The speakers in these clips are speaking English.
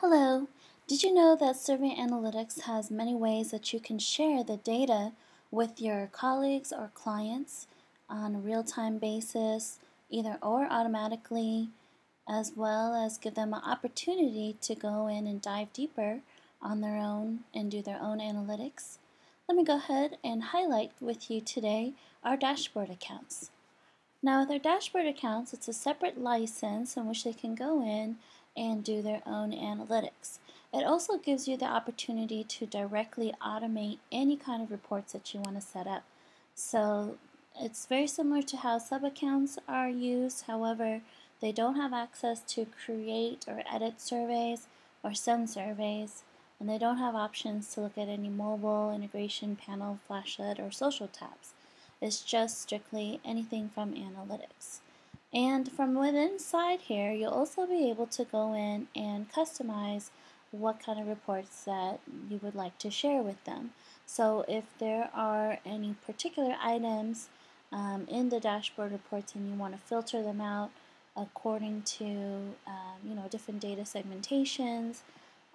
Hello. Did you know that Survey Analytics has many ways that you can share the data with your colleagues or clients on a real-time basis, either or automatically, as well as give them an opportunity to go in and dive deeper on their own and do their own analytics? Let me go ahead and highlight with you today our dashboard accounts. Now with our dashboard accounts, it's a separate license in which they can go in and do their own analytics. It also gives you the opportunity to directly automate any kind of reports that you want to set up. So it's very similar to how sub-accounts are used, however, they don't have access to create or edit surveys or send surveys, and they don't have options to look at any mobile, integration, panel, flashlight, or social tabs. It's just strictly anything from analytics. And from within side here, you'll also be able to go in and customize what kind of reports that you would like to share with them. So if there are any particular items um, in the dashboard reports and you want to filter them out according to um, you know different data segmentations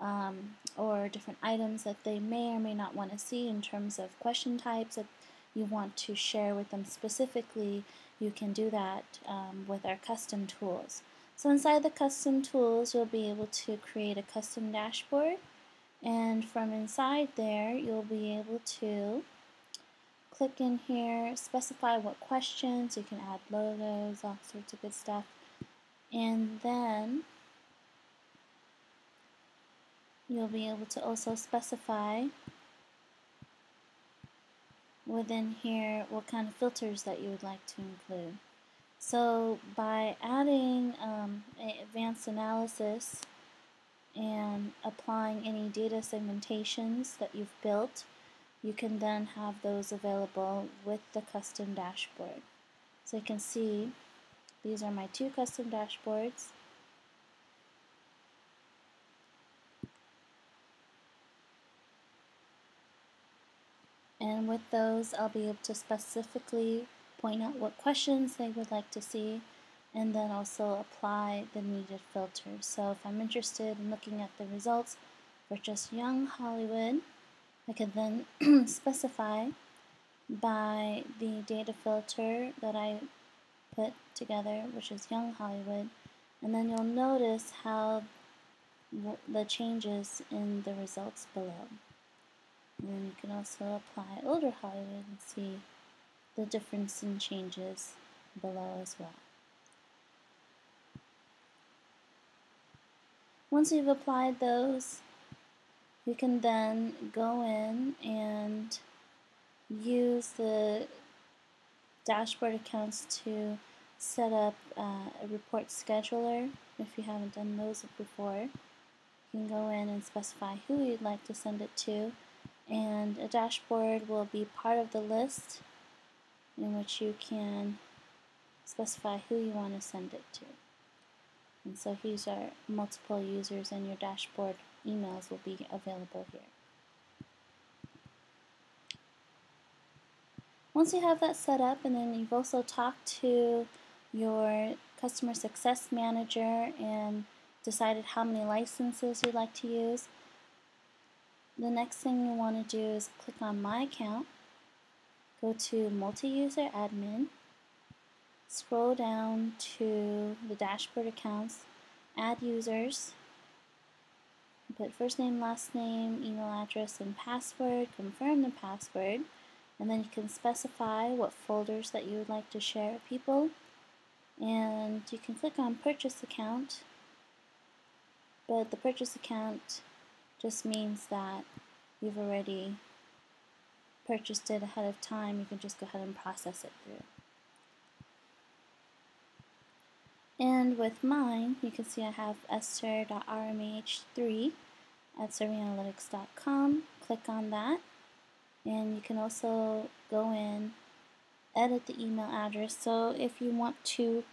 um, or different items that they may or may not want to see in terms of question types that you want to share with them specifically, you can do that um, with our custom tools. So inside the custom tools, you'll be able to create a custom dashboard. And from inside there, you'll be able to click in here, specify what questions, you can add logos, all sorts of good stuff. And then you'll be able to also specify within here what kind of filters that you would like to include. So by adding um, advanced analysis and applying any data segmentations that you've built, you can then have those available with the custom dashboard. So you can see these are my two custom dashboards. And with those, I'll be able to specifically point out what questions they would like to see and then also apply the needed filters. So if I'm interested in looking at the results for just Young Hollywood, I can then specify by the data filter that I put together, which is Young Hollywood, and then you'll notice how the changes in the results below. And then you can also apply older Hollywood and see the difference in changes below as well. Once you've applied those, you can then go in and use the dashboard accounts to set up uh, a report scheduler if you haven't done those before. You can go in and specify who you'd like to send it to and a dashboard will be part of the list in which you can specify who you want to send it to. And so these are multiple users and your dashboard emails will be available here. Once you have that set up and then you've also talked to your customer success manager and decided how many licenses you'd like to use, the next thing you want to do is click on My Account, go to Multi-User Admin, scroll down to the Dashboard Accounts, Add Users, put first name, last name, email address, and password, confirm the password, and then you can specify what folders that you would like to share with people, and you can click on Purchase Account, but the Purchase Account just means that you've already purchased it ahead of time. You can just go ahead and process it through. And with mine, you can see I have esther.rmah3 at surveyanalytics.com. Click on that. And you can also go in, edit the email address. So if you want to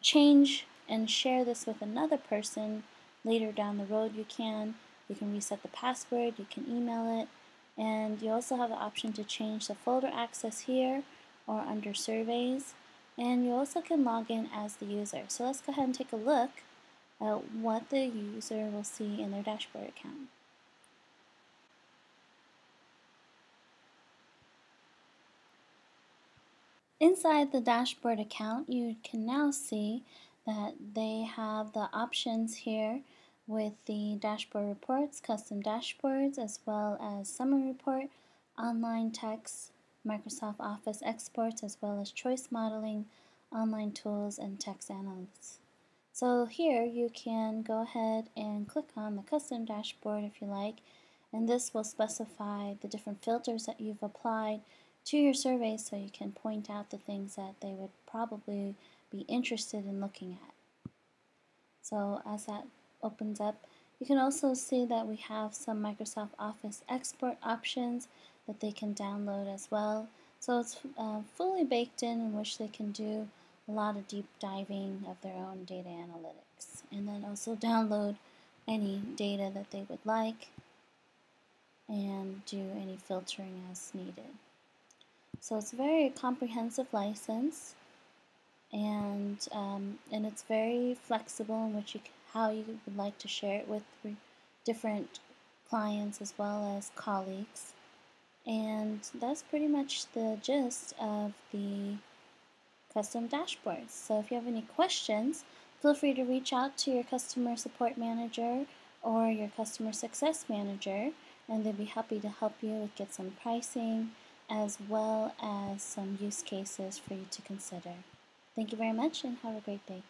change and share this with another person later down the road, you can. You can reset the password, you can email it, and you also have the option to change the folder access here or under surveys. And you also can log in as the user. So let's go ahead and take a look at what the user will see in their dashboard account. Inside the dashboard account, you can now see that they have the options here with the dashboard reports, custom dashboards, as well as summary report, online text, Microsoft Office exports, as well as choice modeling, online tools, and text analysis. So here you can go ahead and click on the custom dashboard if you like, and this will specify the different filters that you've applied to your survey so you can point out the things that they would probably be interested in looking at. So as that opens up, you can also see that we have some Microsoft Office export options that they can download as well. So it's uh, fully baked in in which they can do a lot of deep diving of their own data analytics and then also download any data that they would like and do any filtering as needed. So it's a very comprehensive license and um, and it's very flexible in which you how you would like to share it with different clients as well as colleagues. And that's pretty much the gist of the custom dashboards. So if you have any questions, feel free to reach out to your customer support manager or your customer success manager and they'll be happy to help you get some pricing as well as some use cases for you to consider. Thank you very much and have a great day.